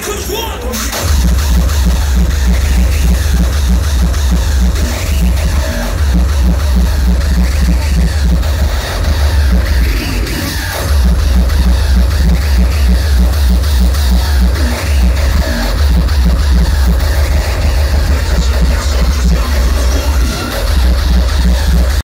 control!